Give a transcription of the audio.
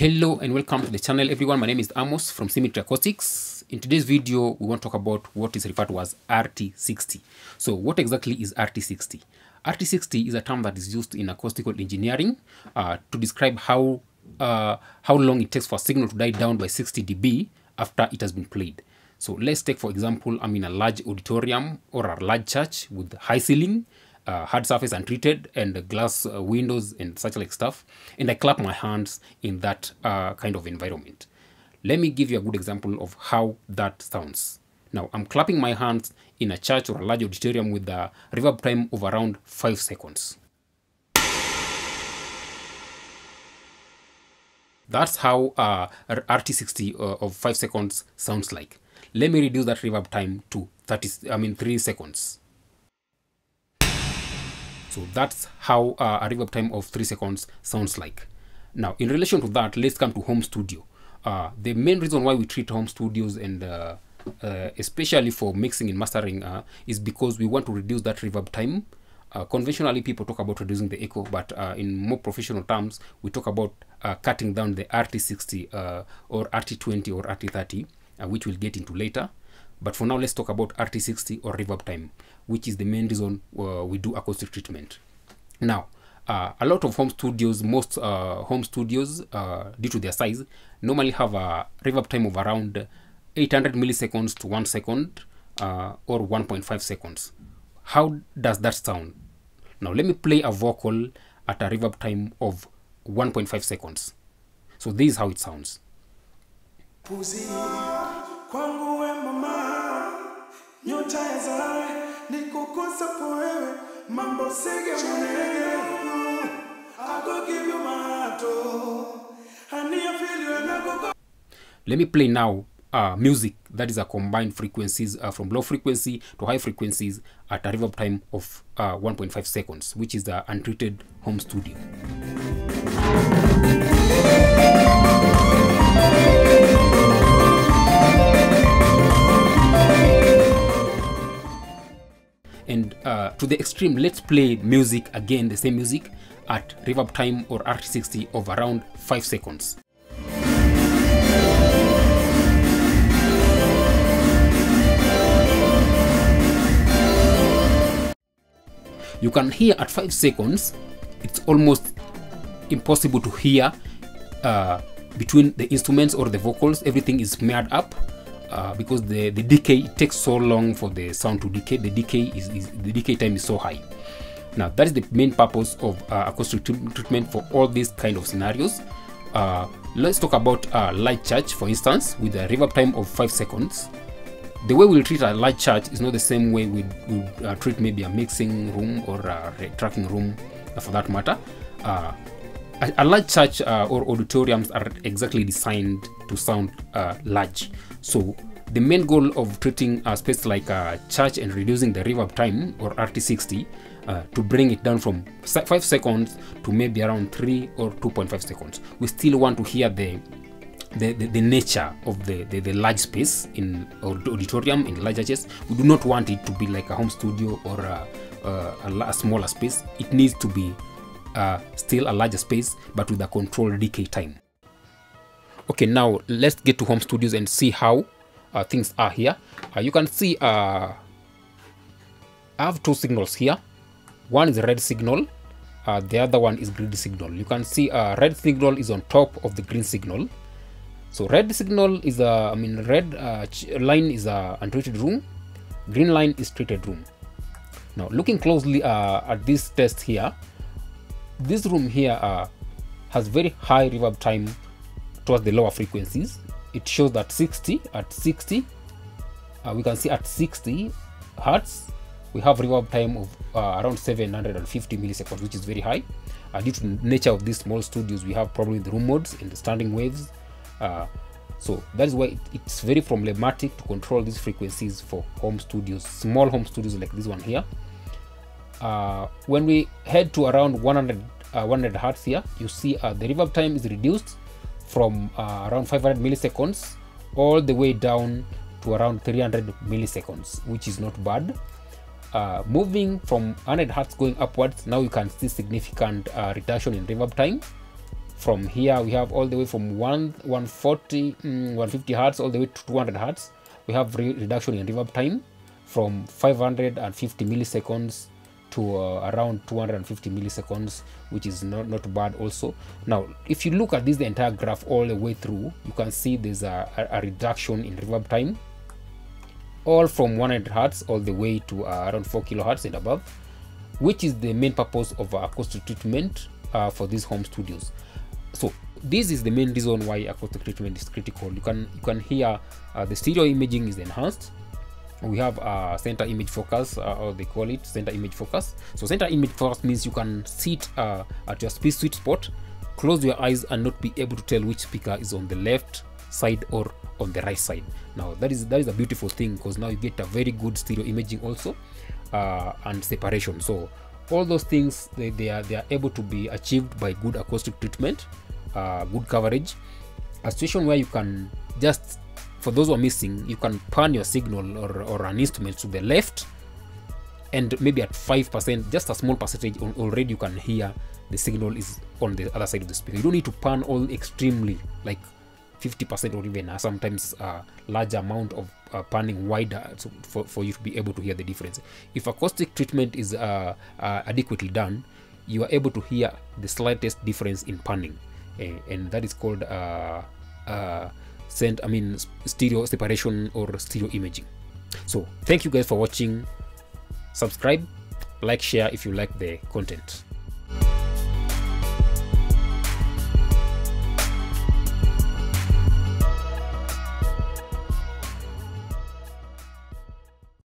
Hello and welcome to the channel everyone. My name is Amos from Symmetry Acoustics. In today's video, we want to talk about what is referred to as RT60. So what exactly is RT60? RT60 is a term that is used in acoustical engineering uh, to describe how, uh, how long it takes for a signal to die down by 60 dB after it has been played. So let's take, for example, I'm in a large auditorium or a large church with high ceiling uh, hard surface untreated and glass uh, windows and such like stuff and i clap my hands in that uh, kind of environment. Let me give you a good example of how that sounds. Now i'm clapping my hands in a church or a large auditorium with a reverb time of around 5 seconds. That's how uh, rt60 uh, of 5 seconds sounds like. Let me reduce that reverb time to 30 i mean 3 seconds so that's how uh, a reverb time of 3 seconds sounds like. Now, in relation to that, let's come to home studio. Uh, the main reason why we treat home studios and uh, uh especially for mixing and mastering uh, is because we want to reduce that reverb time. Uh, conventionally, people talk about reducing the echo, but in more professional terms, we talk about cutting down the RT60 or RT20 or RT30, which we'll get into later. But for now, let's talk about RT60 or reverb time, which is the main reason uh, we do acoustic treatment. Now, uh, a lot of home studios, most uh, home studios, uh, due to their size, normally have a reverb time of around 800 milliseconds to 1 second uh, or 1.5 seconds. How does that sound? Now, let me play a vocal at a reverb time of 1.5 seconds. So this is how it sounds. Pussy, Feel when I go Let me play now uh, music that is a combined frequencies uh, from low frequency to high frequencies at a reverb time of uh, 1.5 seconds, which is the untreated home studio. To the extreme let's play music again the same music at reverb time or rt60 of around 5 seconds. You can hear at 5 seconds it's almost impossible to hear uh, between the instruments or the vocals. Everything is smeared up uh, because the, the decay it takes so long for the sound to decay. The decay is, is the decay time is so high. Now that is the main purpose of uh, acoustic treatment for all these kind of scenarios. Uh, let's talk about a light church for instance with a reverb time of 5 seconds. The way we'll treat a light church is not the same way we will uh, treat maybe a mixing room or a tracking room uh, for that matter a, a large church uh, or auditoriums are exactly designed to sound uh, large. So the main goal of treating a space like a church and reducing the reverb time or RT60 uh, to bring it down from 5 seconds to maybe around 3 or 2.5 seconds. We still want to hear the the, the, the, nature of the, the, the, large space in auditorium in large churches. We do not want it to be like a home studio or a, a, a smaller space. It needs to be uh, still a larger space but with a controlled decay time. Okay, now let's get to home studios and see how uh, things are here. Uh, you can see uh, I have two signals here. One is a red signal, uh, the other one is green signal. You can see uh, red signal is on top of the green signal. So red signal is a, I mean red uh, line is a untreated room, green line is treated room. Now looking closely uh, at this test here, this room here uh, has very high reverb time towards the lower frequencies. It shows that 60 at 60 uh, we can see at 60 hertz. We have reverb time of uh, around 750 milliseconds which is very high. Uh, due to nature of these small studios we have probably the room modes and the standing waves. Uh, so that is why it, it's very problematic to control these frequencies for home studios small home studios like this one here uh, when we head to around 100 uh, 100 hertz here you see uh, the reverb time is reduced from uh, around 500 milliseconds all the way down to around 300 milliseconds which is not bad. Uh, moving from 100 hertz going upwards now you can see significant uh, reduction in reverb time. From here we have all the way from 1 140 mm, 150 hertz all the way to 200 hertz. We have re reduction in reverb time from 550 milliseconds to uh, around 250 milliseconds which is not not bad also. Now if you look at this the entire graph all the way through you can see there's a, a, a reduction in reverb time all from 100 hertz all the way to uh, around 4 kilohertz and above which is the main purpose of uh, acoustic treatment uh, for these home studios. So this is the main reason why acoustic treatment is critical. You can you can hear uh, the stereo imaging is enhanced we have uh, center image focus uh, or they call it center image focus. So center image focus means you can sit uh, at your sweet spot close your eyes and not be able to tell which speaker is on the left side or on the right side. Now that is that is a beautiful thing because now you get a very good stereo imaging also uh, and separation. So all those things they, they are they are able to be achieved by good acoustic treatment uh, good coverage. A situation where you can just for those who are missing you can pan your signal or, or an instrument to the left and maybe at 5% just a small percentage already you can hear the signal is on the other side of the speaker. You don't need to pan all extremely like 50% or even uh, sometimes uh, large amount of uh, panning wider so for, for you to be able to hear the difference. If acoustic treatment is uh, uh, adequately done you are able to hear the slightest difference in panning uh, and that is called uh, uh, send i mean stereo separation or stereo imaging. So thank you guys for watching. Subscribe like share if you like the content